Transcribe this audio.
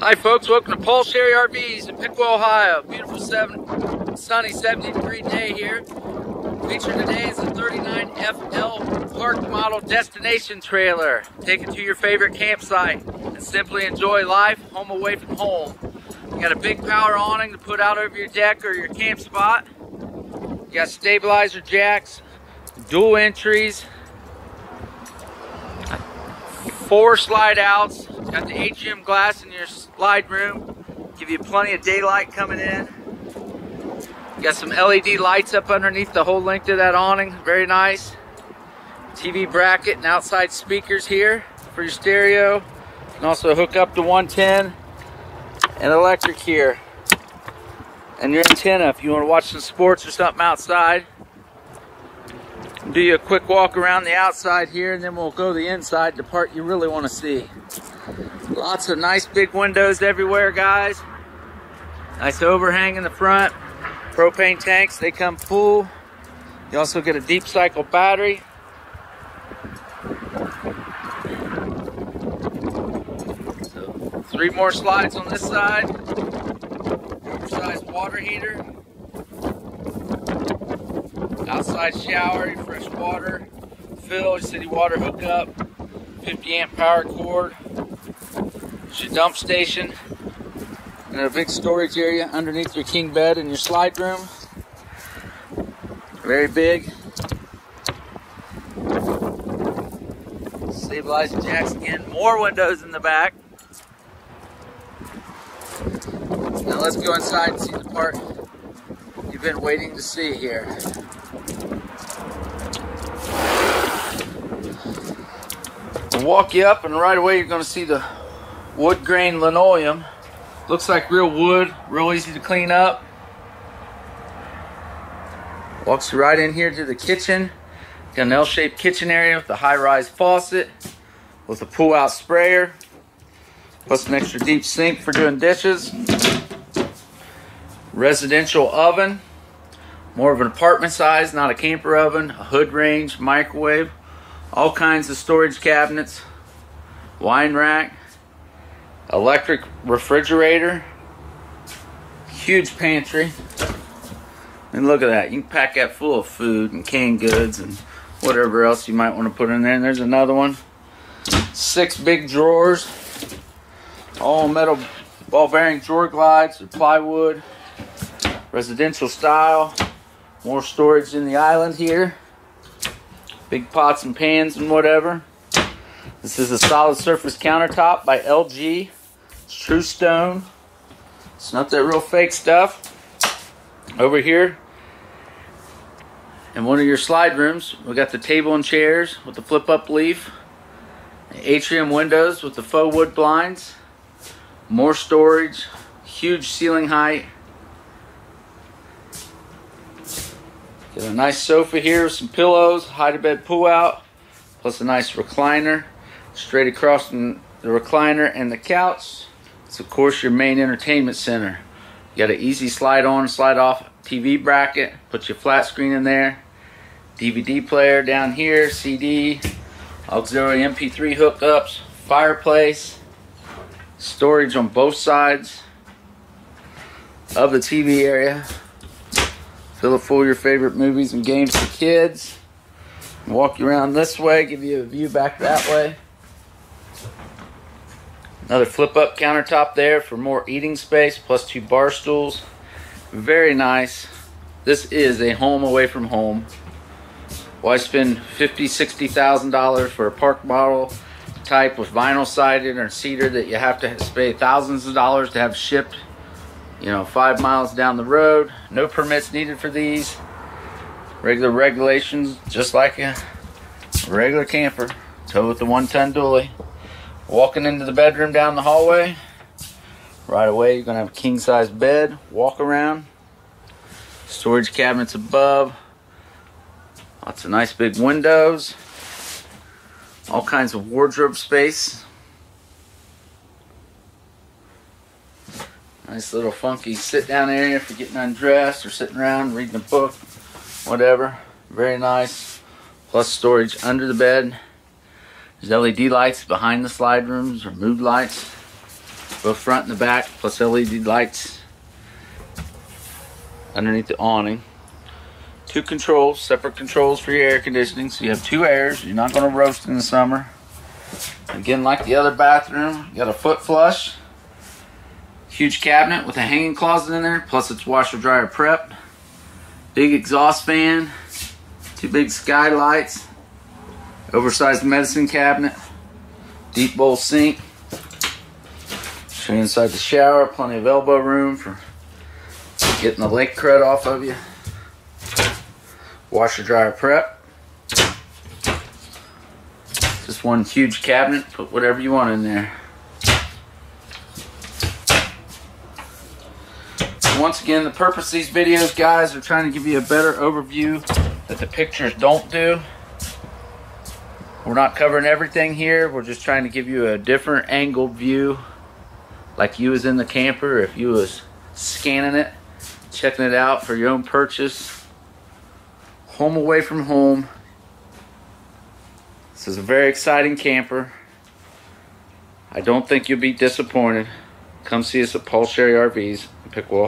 Hi folks, welcome to Paul Sherry RVs in Piqua, Ohio. Beautiful seven, sunny 70 degree day here. Feature today is a 39 FL Park Model Destination Trailer. Take it to your favorite campsite and simply enjoy life home away from home. You got a big power awning to put out over your deck or your camp spot. You got stabilizer jacks, dual entries, four slide outs, got the atrium glass in your slide room, give you plenty of daylight coming in. Got some LED lights up underneath the whole length of that awning, very nice. TV bracket and outside speakers here for your stereo. You can also hook up to 110 and electric here. And your antenna if you want to watch some sports or something outside. Do you a quick walk around the outside here and then we'll go the inside, the part you really want to see. Lots of nice big windows everywhere, guys. Nice overhang in the front. Propane tanks, they come full. You also get a deep cycle battery. So, three more slides on this side. Oversized water heater. Outside shower, your fresh water. Fill, city water hookup. 50 amp power cord. It's your dump station. And a big storage area underneath your king bed and your slide room. Very big. Stabilizer jacks again. More windows in the back. Now let's go inside and see the part you've been waiting to see here. Walk you up and right away you're going to see the wood grain linoleum. Looks like real wood, real easy to clean up. Walks you right in here to the kitchen. Got an L-shaped kitchen area with a high-rise faucet with a pull-out sprayer. Plus an extra deep sink for doing dishes. Residential oven. More of an apartment size, not a camper oven. A hood range, microwave. All kinds of storage cabinets. Wine rack electric refrigerator, huge pantry. And look at that, you can pack that full of food and canned goods and whatever else you might want to put in there. And there's another one. Six big drawers, all metal ball bearing drawer glides plywood, residential style. More storage in the island here. Big pots and pans and whatever. This is a solid surface countertop by LG. It's true stone. It's not that real fake stuff. Over here, in one of your slide rooms, we got the table and chairs with the flip up leaf. Atrium windows with the faux wood blinds. More storage. Huge ceiling height. Got a nice sofa here with some pillows, hide a bed pull out, plus a nice recliner straight across from the recliner and the couch. It's of course your main entertainment center. You got an easy slide on, slide off TV bracket, put your flat screen in there, DVD player down here, CD, auxiliary MP3 hookups, fireplace, storage on both sides of the TV area. Fill it full your favorite movies and games for kids. Walk you around this way, give you a view back that way. Another flip up countertop there for more eating space, plus two bar stools. Very nice. This is a home away from home. Why spend fifty, sixty thousand dollars for a park model type with vinyl sided or cedar that you have to pay thousands of dollars to have shipped, you know, five miles down the road. No permits needed for these. Regular regulations, just like a regular camper. Tow with the one ton dually. Walking into the bedroom down the hallway, right away you're gonna have a king size bed, walk around, storage cabinets above, lots of nice big windows, all kinds of wardrobe space. Nice little funky sit down area for getting undressed or sitting around reading a book, whatever. Very nice. Plus storage under the bed. There's LED lights behind the slide rooms or mood lights. both front and the back, plus LED lights underneath the awning. Two controls, separate controls for your air conditioning, so you have two airs. You're not going to roast in the summer. Again, like the other bathroom, you got a foot flush. Huge cabinet with a hanging closet in there, plus it's washer dryer prepped. Big exhaust fan, two big skylights, oversized medicine cabinet, deep bowl sink. Show you inside the shower, plenty of elbow room for getting the lake crud off of you. Washer dryer prep. Just one huge cabinet, put whatever you want in there. Once again, the purpose of these videos, guys, are trying to give you a better overview that the pictures don't do. We're not covering everything here. We're just trying to give you a different angled view. Like you was in the camper, if you was scanning it, checking it out for your own purchase. Home away from home. This is a very exciting camper. I don't think you'll be disappointed. Come see us at Paul Sherry RVs in Pickawall.